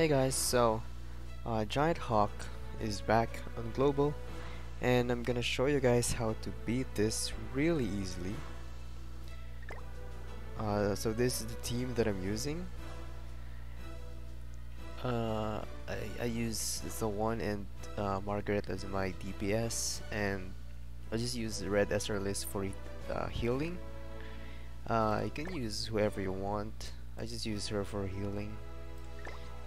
Hey guys, so uh, Giant Hawk is back on Global and I'm gonna show you guys how to beat this really easily. Uh, so this is the team that I'm using. Uh, I, I use the one and uh, Margaret as my DPS and I just use red SR Liz for uh, healing. Uh, you can use whoever you want. I just use her for healing.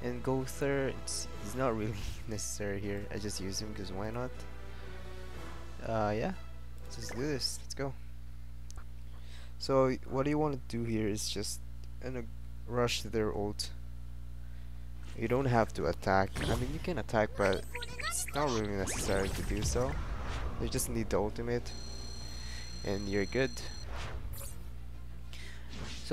And Gowther, it's, it's not really necessary here. I just use him because why not? Uh, yeah, let's just do this. Let's go. So what you want to do here is just in a rush to their ult. You don't have to attack. I mean, you can attack, but it's not really necessary to do so. You just need the ultimate, and you're good.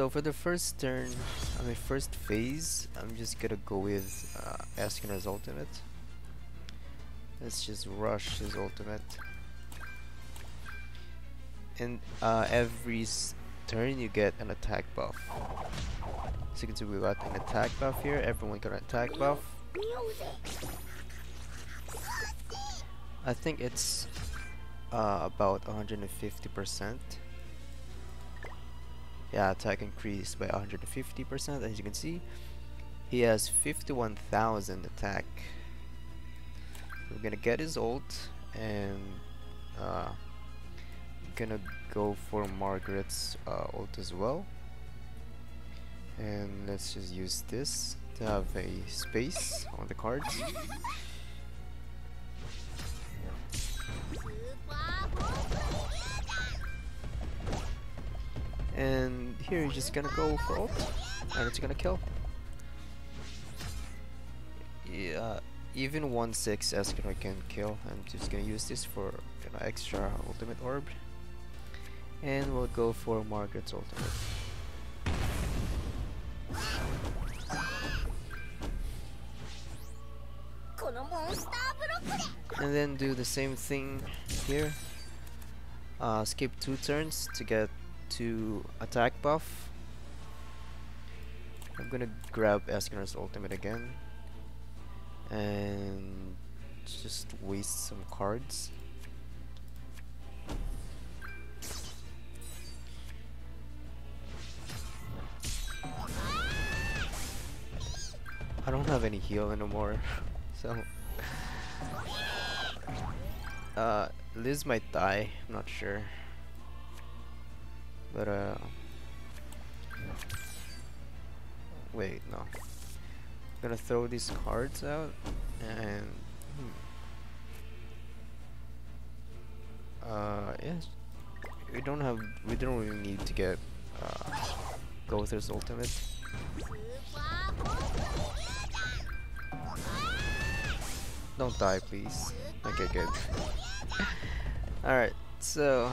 So for the first turn, I mean first phase, I'm just gonna go with uh, Escanor's ultimate. Let's just rush his ultimate. And uh, every turn you get an attack buff. So you can see we got an attack buff here, everyone got an attack buff. I think it's uh, about 150% yeah attack increased by 150% as you can see. He has 51,000 attack. We're gonna get his ult and uh, gonna go for Margaret's uh, ult as well. And let's just use this to have a space on the cards and here you're just gonna go for ult. And it's gonna kill. Yeah even 1-6 Escanor can kill. I'm just gonna use this for you know, extra ultimate orb. And we'll go for Margaret's ultimate. And then do the same thing here. Uh, skip two turns to get to attack buff. I'm gonna grab Escanor's ultimate again and just waste some cards. I don't have any heal anymore, so uh, Liz might die. I'm not sure. But uh wait, no. I'm gonna throw these cards out and hmm. uh yes we don't have we don't really need to get uh Gowther's ultimate. Don't die please. Okay good. Alright, so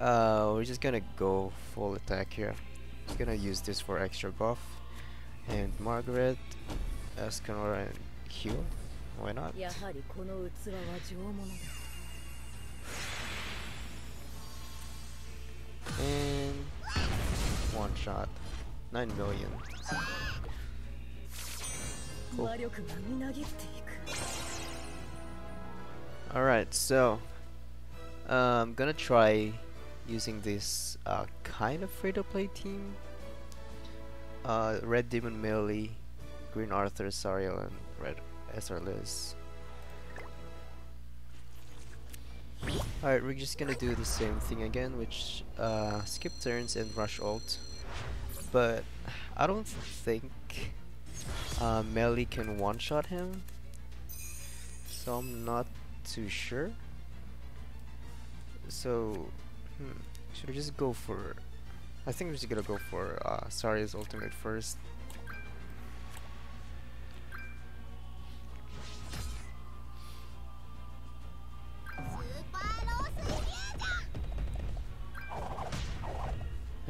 uh, we're just gonna go full attack here. Just gonna use this for extra buff. And Margaret, Escanor, and heal. Why not? And one shot. 9 million. Cool. Alright, so uh, I'm gonna try using this uh, kind of free-to-play team. Uh, Red Demon Melee, Green Arthur Sariel, and Red SR Liz. Alright, we're just gonna do the same thing again, which uh, skip turns and rush ult. But I don't think uh, Melee can one-shot him, so I'm not too sure. So Hmm. Should we just go for... I think we're just gonna go for uh, Sariel's ultimate first.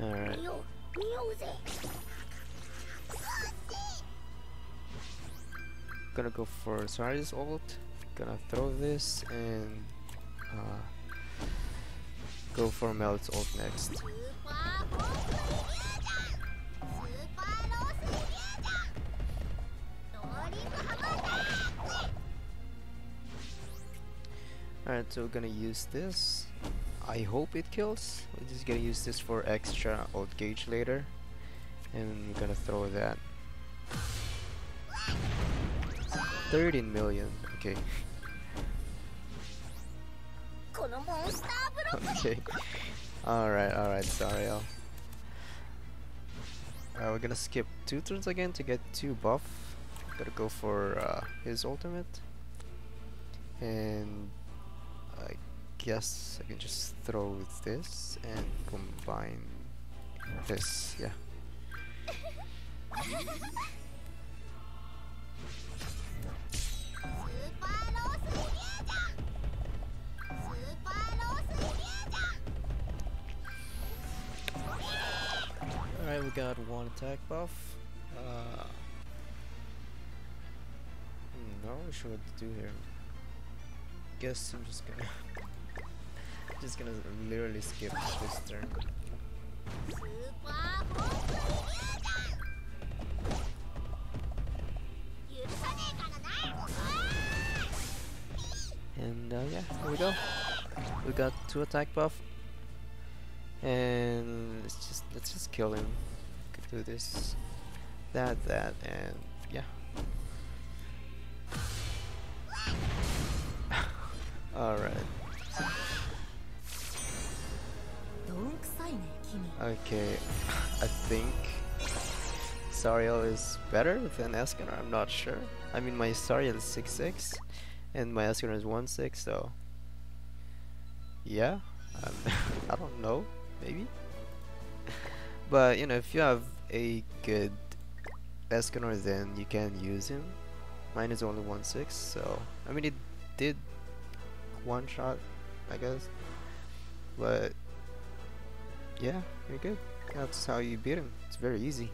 Alright. Gonna go for Sariel's ult. Gonna throw this and uh, go for Melt ult next. Alright, so we're gonna use this. I hope it kills. We're just gonna use this for extra ult gauge later. And we're gonna throw that. 13 million, okay okay. Alright, alright, sorry. Uh, we're gonna skip two turns again to get two buff. Gotta go for uh, his ultimate. And I guess I can just throw this and combine this, yeah. we got one attack buff. Uh, hmm, not really sure what to do here. Guess I'm just gonna just gonna literally skip this turn. And uh, yeah, here we go. We got two attack buff. And let's just let's just kill him. Could do this, that, that, and yeah. Alright. Okay, I think Sariel is better than Escanor, I'm not sure. I mean my Sariel is 6-6 and my Escanor is 1-6, so yeah, um, I don't know, maybe. but you know, if you have a good Escanor then you can use him. Mine is only 1-6, so I mean it did one shot, I guess. But yeah, you're good. That's how you beat him. It's very easy.